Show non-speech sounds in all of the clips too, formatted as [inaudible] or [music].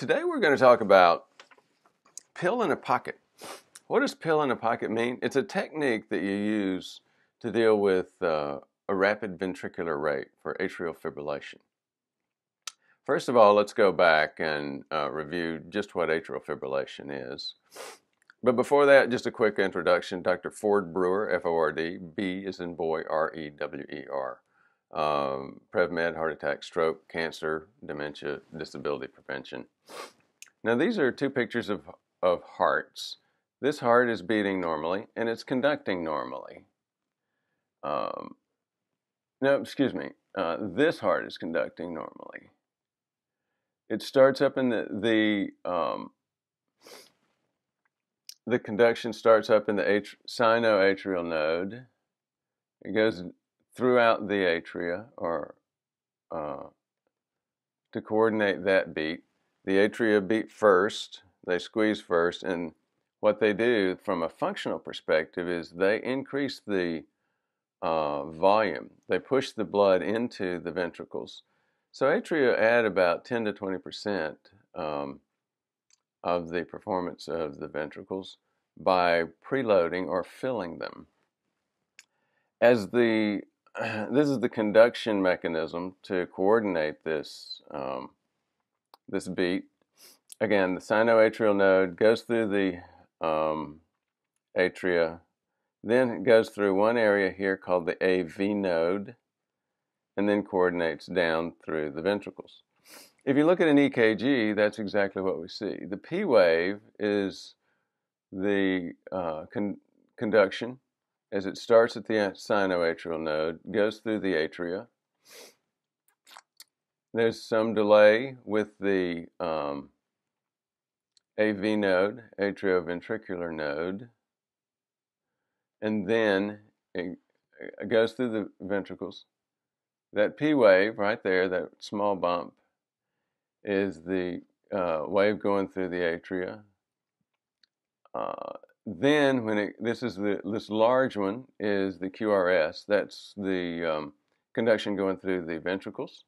today we're going to talk about pill in a pocket. What does pill in a pocket mean? It's a technique that you use to deal with uh, a rapid ventricular rate for atrial fibrillation. First of all, let's go back and uh, review just what atrial fibrillation is. But before that, just a quick introduction. Dr. Ford Brewer, F O R D, B is in boy, R E W E R um, PrevMed, heart attack, stroke, cancer, dementia, disability prevention. Now, these are two pictures of, of hearts. This heart is beating normally and it's conducting normally. Um, no, excuse me. Uh, this heart is conducting normally. It starts up in the the um, the conduction starts up in the atri- sinoatrial node. It goes throughout the atria or uh, to coordinate that beat. The atria beat first, they squeeze first, and what they do from a functional perspective is they increase the uh, volume. They push the blood into the ventricles. So atria add about 10 to 20 percent um, of the performance of the ventricles by preloading or filling them. As the [clears throat] this is the conduction mechanism to coordinate this um, this beat. Again, the sinoatrial node goes through the um, atria, then it goes through one area here called the AV node, and then coordinates down through the ventricles. If you look at an EKG, that's exactly what we see. The P wave is the uh, con conduction as it starts at the sinoatrial node, goes through the atria. There's some delay with the um, AV node, atrioventricular node, and then it, goes through the ventricles. That P wave right there, that small bump, is the uh, wave going through the atria. Uh, then when it, this is the this large one is the QRS. That's the um, conduction going through the ventricles,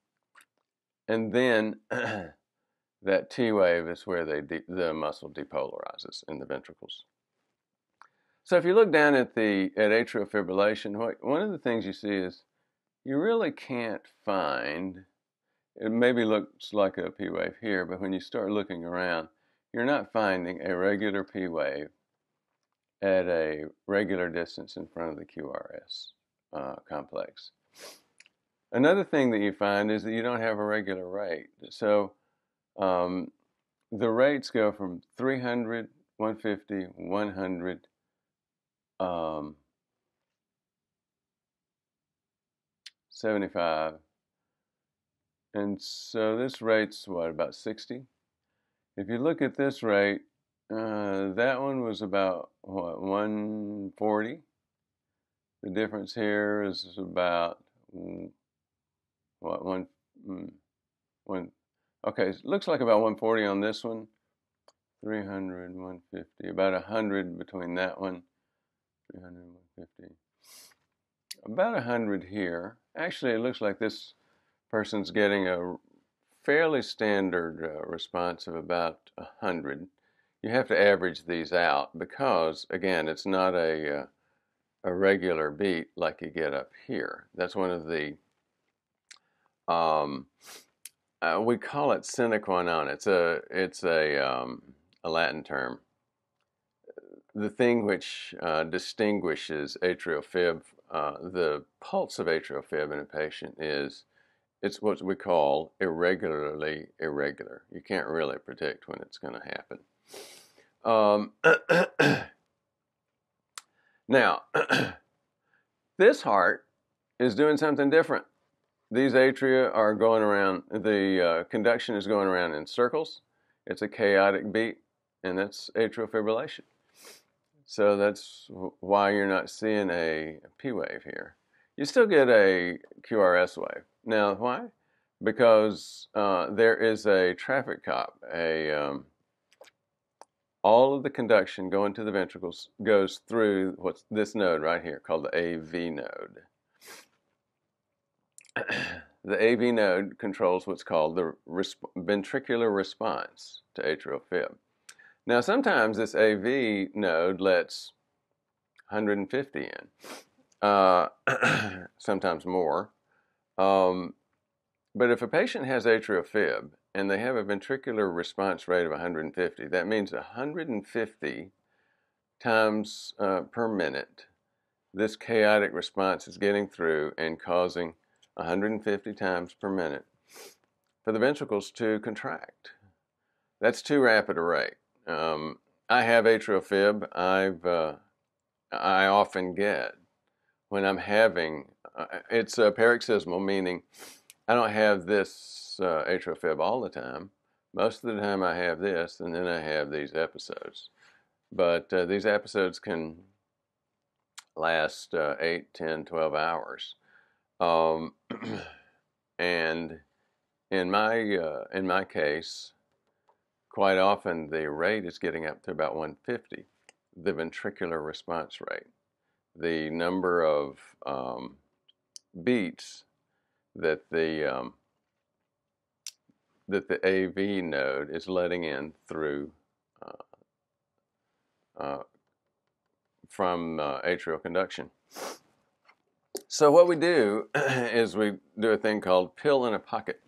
and then [clears throat] that T wave is where they the muscle depolarizes in the ventricles. So if you look down at the at atrial fibrillation, what, one of the things you see is you really can't find. It maybe looks like a P wave here, but when you start looking around, you're not finding a regular P wave at a regular distance in front of the QRS uh, complex. Another thing that you find is that you don't have a regular rate. So um, the rates go from 300, 150, 100, um, 75. And so this rate's what, about 60? If you look at this rate, uh, that one was about what 140. The difference here is about what one mm, one. Okay, it looks like about 140 on this one. 300, 150, about 100 between that one. 300, 150. About 100 here. Actually, it looks like this person's getting a fairly standard uh, response of about 100 you have to average these out because, again, it's not a, uh, a regular beat like you get up here. That's one of the, um, uh, we call it sine qua non. It's a, it's a, um, a Latin term. The thing which uh, distinguishes atrial fib, uh, the pulse of atrial fib in a patient is it's what we call irregularly irregular. You can't really predict when it's going to happen. Um, [clears throat] now, [clears throat] this heart is doing something different. These atria are going around, the uh, conduction is going around in circles. It's a chaotic beat, and that's atrial fibrillation. So that's why you're not seeing a P wave here. You still get a QRS wave. Now, why? Because uh, there is a traffic cop, a um, all of the conduction going to the ventricles goes through what's this node right here called the AV node. [clears throat] the AV node controls what's called the resp ventricular response to atrial fib. Now, sometimes this AV node lets 150 in, uh, [clears throat] sometimes more. Um, but if a patient has atrial fib and they have a ventricular response rate of 150, that means 150 times uh, per minute, this chaotic response is getting through and causing 150 times per minute for the ventricles to contract. That's too rapid a rate. Um, I have atrial fib. I've uh, I often get when I'm having uh, it's uh, paroxysmal, meaning I don't have this uh, atrial fib all the time. Most of the time I have this, and then I have these episodes. But uh, these episodes can last uh, 8, 10, 12 hours. Um, [clears throat] and in my, uh, in my case, quite often the rate is getting up to about 150, the ventricular response rate, the number of um, beats that the um, that the AV node is letting in through uh, uh, from uh, atrial conduction. So what we do [clears throat] is we do a thing called pill in a pocket.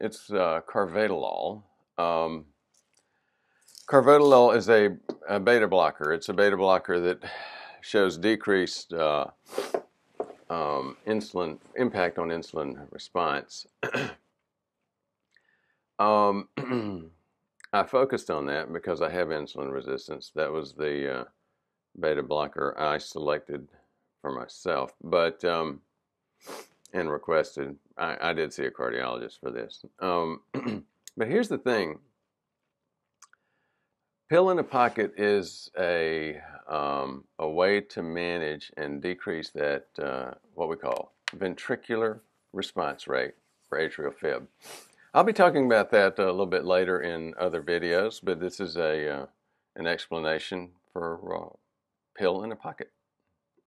It's uh, carvedilol. Um, carvedilol is a, a, beta blocker. It's a beta blocker that shows decreased uh, um, insulin impact on insulin response. [clears throat] um, [clears throat] I focused on that because I have insulin resistance. That was the uh, beta blocker I selected for myself, but um, and requested. I, I, did see a cardiologist for this. Um, [clears throat] but here's the thing: pill in the pocket is a um, a way to manage and decrease that uh, what we call ventricular response rate for atrial fib. I'll be talking about that a little bit later in other videos, but this is a uh, an explanation for uh, pill in a pocket.